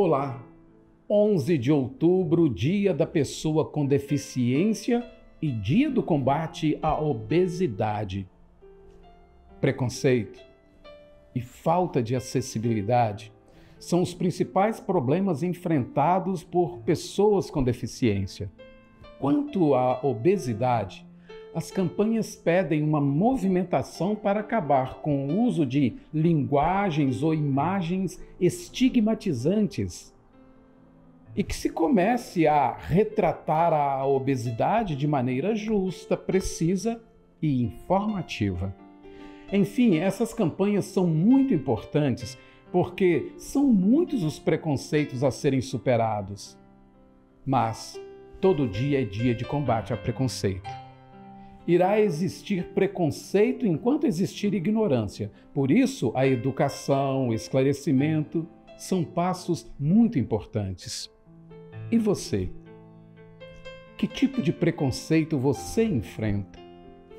Olá, 11 de outubro, Dia da Pessoa com Deficiência e Dia do Combate à Obesidade. Preconceito e falta de acessibilidade são os principais problemas enfrentados por pessoas com deficiência. Quanto à obesidade, as campanhas pedem uma movimentação para acabar com o uso de linguagens ou imagens estigmatizantes e que se comece a retratar a obesidade de maneira justa, precisa e informativa. Enfim, essas campanhas são muito importantes porque são muitos os preconceitos a serem superados. Mas todo dia é dia de combate ao preconceito irá existir preconceito enquanto existir ignorância. Por isso, a educação, o esclarecimento são passos muito importantes. E você? Que tipo de preconceito você enfrenta?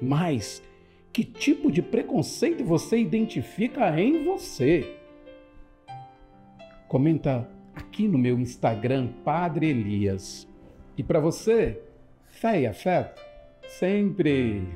Mas que tipo de preconceito você identifica em você? Comenta aqui no meu Instagram, Padre Elias. E para você, fé e afeto? Sempre